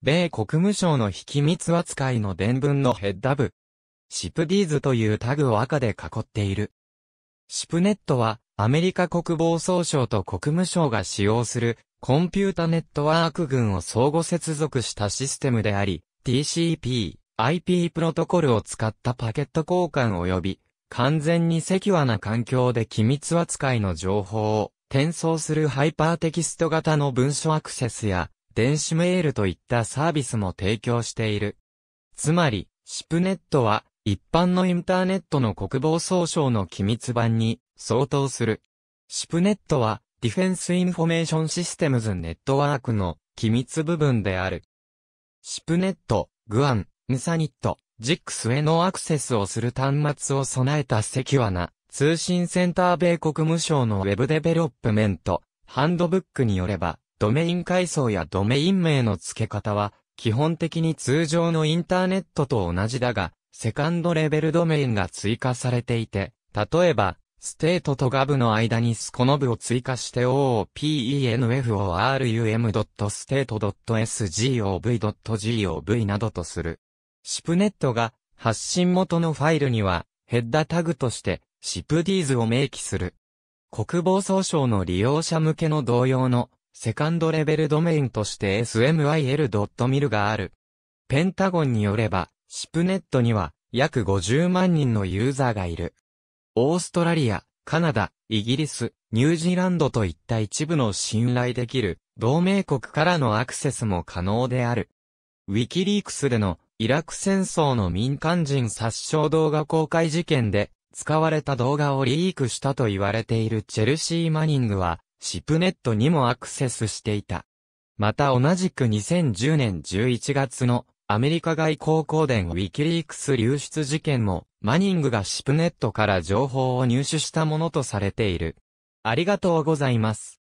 米国務省の秘密扱いの伝聞のヘッダ部。シプディーズというタグを赤で囲っている。シプネットは、アメリカ国防総省と国務省が使用する、コンピュータネットワーク群を相互接続したシステムであり、TCP、IP プロトコルを使ったパケット交換及び、完全にセキュアな環境で機密扱いの情報を転送するハイパーテキスト型の文書アクセスや電子メールといったサービスも提供している。つまり、シップネットは一般のインターネットの国防総省の機密版に相当する。シップネットはディフェンスインフォメーションシステムズネットワークの機密部分である。シップネット、グアン、ムサニット、ジックスへのアクセスをする端末を備えたセキュアな通信センター米国務省のウェブデベロップメント、ハンドブックによれば、ドメイン階層やドメイン名の付け方は、基本的に通常のインターネットと同じだが、セカンドレベルドメインが追加されていて、例えば、ステートとガブの間にスコノブを追加して oopenforum.state.sgov.gov などとする。シプネットが発信元のファイルにはヘッダタグとしてシプディーズを明記する。国防総省の利用者向けの同様のセカンドレベルドメインとして smil.mil がある。ペンタゴンによれば、シップネットには約50万人のユーザーがいる。オーストラリア、カナダ、イギリス、ニュージーランドといった一部の信頼できる同盟国からのアクセスも可能である。ウィキリークスでのイラク戦争の民間人殺傷動画公開事件で使われた動画をリークしたと言われているチェルシー・マニングはシプネットにもアクセスしていた。また同じく2010年11月のアメリカ外交公伝ウィキリークス流出事件もマニングがシプネットから情報を入手したものとされている。ありがとうございます。